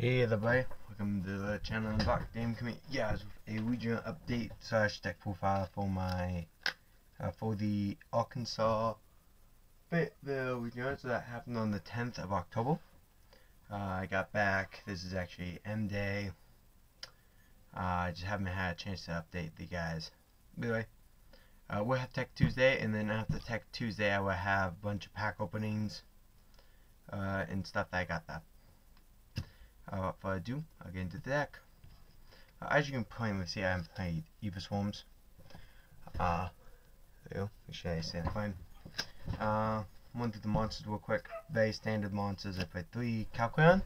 Hey everybody, welcome to the channel Unlocked Game Committee. Yeah, a regional update slash deck profile for my uh, for the Arkansas Fayetteville regionals that happened on the 10th of October. Uh, I got back. This is actually M Day. Uh, I just haven't had a chance to update the guys. Anyway, uh, we'll have Tech Tuesday, and then after Tech Tuesday, I will have a bunch of pack openings uh, and stuff that I got that. Without further ado, I'll get into the deck. Uh, as you can plainly see, I haven't played Evilswarms. Uh, there you. Make sure I stand fine. Uh, went through the monsters real quick. Very standard monsters. I played three Calcleon.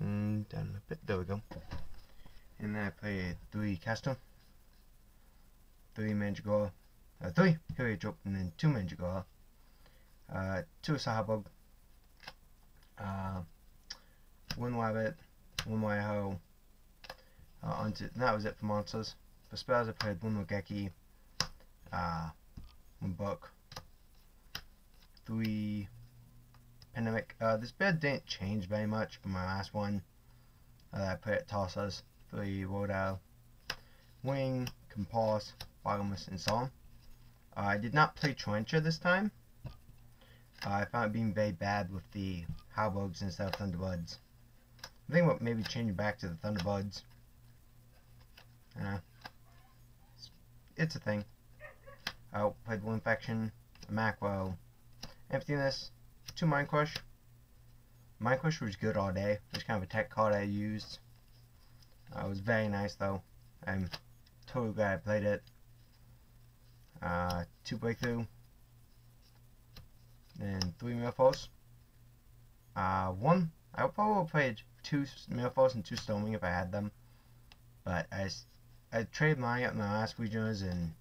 Mm, down a bit. There we go. And then I played three Castor. Three Mandragora. Uh, three Heliotrope and then two Mandragora. Uh, two Sahabug. Uh, one rabbit, one Waiho. Uh, onto, that was it for monsters. For spells, I played one Raigeki, uh, one Book, three Pandemic. Uh, this build didn't change very much from my last one. Uh, I played Tossers, three Rodale, Wing, Compulse, Bottomless, and on. Uh, I did not play Trencher this time. Uh, I found it being very bad with the Howbugs instead of Thunderbirds. I think about maybe changing back to the Thunderbirds. Uh, it's, it's a thing. I played one infection, a macro, emptiness, two mind crush. Mind crush was good all day. It was kind of a tech card I used. Uh, it was very nice though. I'm totally glad I played it. Uh, two breakthrough, and three miracles. Uh, one I would probably play two Miracles and two Storming if I had them. But I, I traded mine up in my last regionals and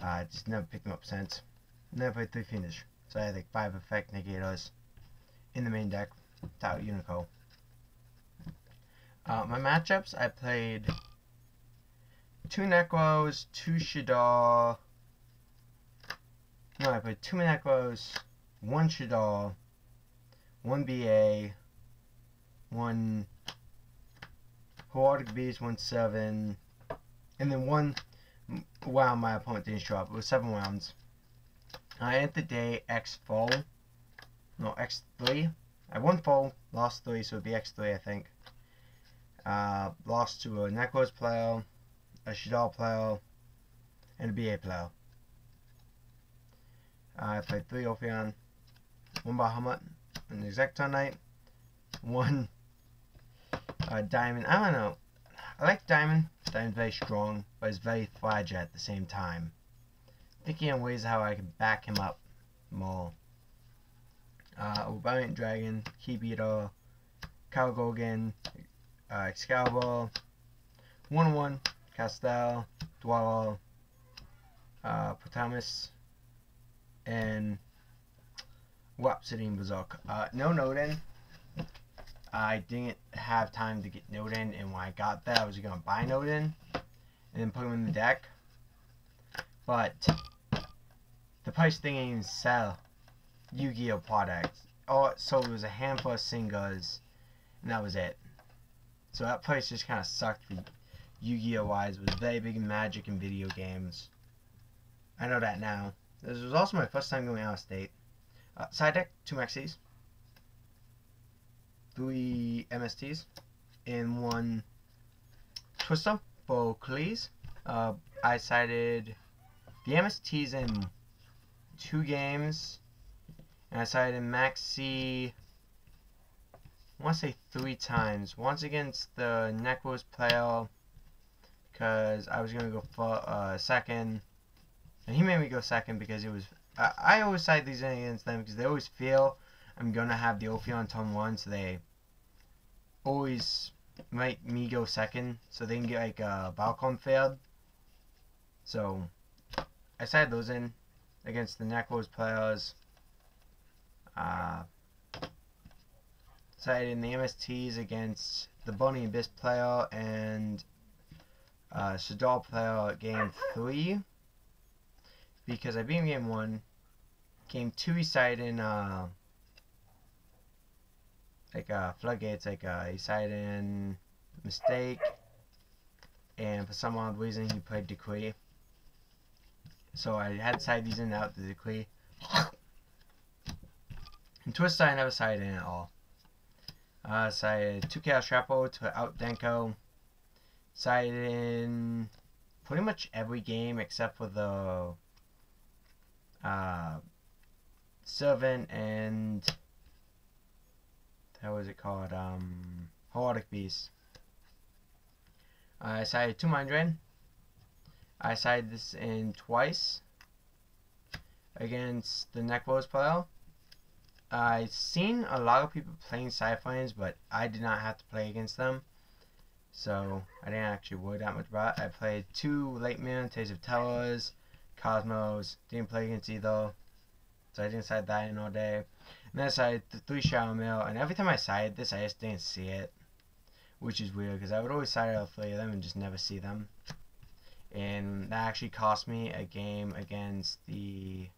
I uh, just never picked them up since. Never played three finish. So I had like five effect negators in the main deck without Unico. Uh, my matchups, I played two Necros, two Shaddoll. No, I played two Necros, one Shaddoll, one BA, one Heraldic Beast, one seven, and then one wow my opponent didn't show up. It was seven rounds. I ended the day X full. No, X three. I won full, lost three, so it'd be X three I think. Uh, lost to a Necros player, a Shaddoll player, and a BA player. I played three Ophion, one Bahamut, an Insectoid one uh, Diamond. I don't know. I like Diamond. Diamond's very strong, but it's very fragile at the same time. Thinking of ways how I can back him up more. Uh, Rebellion Dragon, Eater, Calgogan, uh, Excalibur, 1-1, Castel, Dweller, uh, Potamus, and Rhapsody and Berserk. Uh, no Norden. I didn't have time to get Norden, and when I got that, I was going to buy Norden and then put him in the deck. But the price thing didn't even sell Yu-Gi-Oh products. Oh, so it was a handful of singles, and that was it. So that price just kind of sucked for Yu-Gi-Oh wise. It was very big in Magic and video games. I know that now. This was also my first time going out of state. Uh, side deck, two Maxis three MSTs and one Twister for Cleese. Uh, I sided the MSTs in two games, and I sided Maxi, I want to say three times. Once against the Necros player, because I was going to go for, uh, second, and he made me go second because it was, I, I always side these in against them because they always feel I'm to have the Ophion Tom 1, so they always make me go second so they can get like a Balcon failed. So I side those in against the Necros players. Uh, sided in the MSTs against the Burning Abyss player and uh, Shaddoll player game 3 because I beat him game 1. Game 2 he sided in uh, like uh, Floodgates, like uh, he sided in Mistake, and for some odd reason he played Decree. So I had side these in out the Decree. and Twister I never sided in at all. Uh, sided 2 Chaos Chapo to out Denko. Sided in pretty much every game except for the uh, Servant and how was it called? Um, Heraldic Beast. I sided two Mind Drain. I sided this in twice against the Necros pile. I've seen a lot of people playing Cyflames, but I did not have to play against them. So, I didn't actually worry that much about it. I played two Late Man, Taste of Tellers, Cosmos, didn't play against either. So I didn't side that in all day. And then I sided the three Shadow Mail, and every time I sided this, I just didn't see it. Which is weird, because I would always side all three of them and just never see them. And that actually cost me a game against the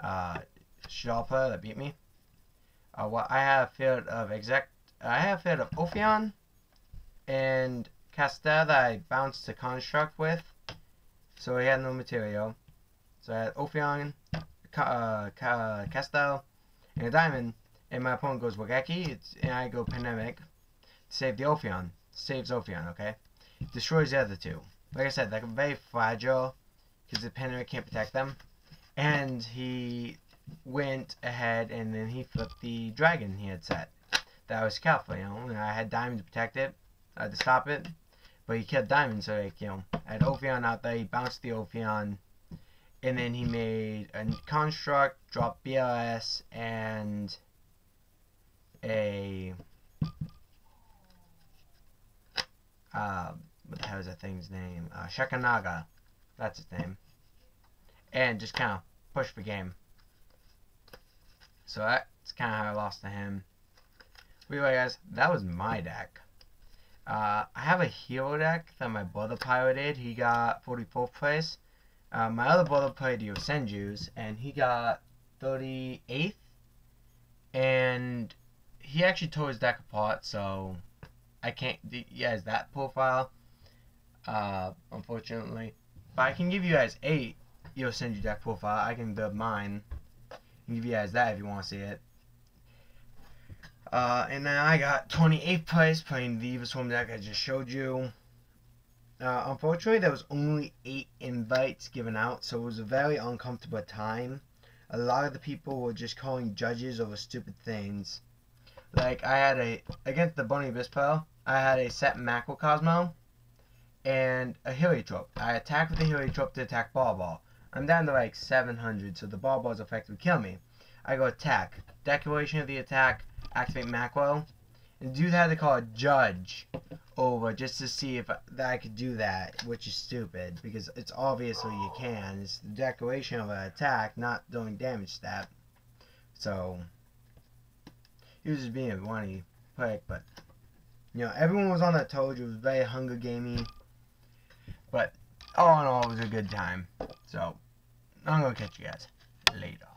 uh, Shalpa that beat me. Uh, well, I have field of exact. I have field of Ophion and Castel that I bounced to construct with. So he had no material. So I had Ophion, uh, Castel, and a diamond, and my opponent goes Raigeki, it's, and I go Pandemic save the Ophion. Saves Ophion, okay? Destroys the other two. Like I said, they're very fragile, because the Pandemic can't protect them. And he went ahead, and then he flipped the dragon he had set. That was Calfa, you know, and I had diamond to protect it, uh, to stop it. But he kept diamonds, so like, you know, I had Ophion out there, he bounced the Ophion, and then he made a construct, dropped BLS, and a uh, what the hell is that thing's name? Uh, Shekhinaga, that's his name, and just kind of push the game. So that's kind of how I lost to him. But anyway, guys, that was my deck. Uh, I have a hero deck that my brother piloted. He got 44th place. Uh, my other brother played the Yosenjus, and he got 38th. And he actually tore his deck apart, so I can't. He has that profile, uh, unfortunately. But I can give you guys a Yosenju deck profile. I can build mine. and give you guys that if you want to see it. Uh, and then I got 28th place playing the Evilswarm deck I just showed you. Uh, unfortunately, there was only eight invites given out, so it was a very uncomfortable time. A lot of the people were just calling judges over stupid things. Like, I had a, against the Bunny Bispo, I had a set Macrocosmo and a Heliotrope. I attacked with the Heliotrope to attack Ball Ball. I'm down to like 700, so the Ball Balls effectively kill me. I go attack. Declaration of the attack, activate Macro. And do that, to call it Judge over just to see if that I could do that, which is stupid because it's obviously you can. It's the declaration of an attack, not doing damage stat. So he was just being a whiny prick, but you know everyone was on that toad. It was very Hunger Gamey, but all in all, it was a good time. So I'm gonna catch you guys later.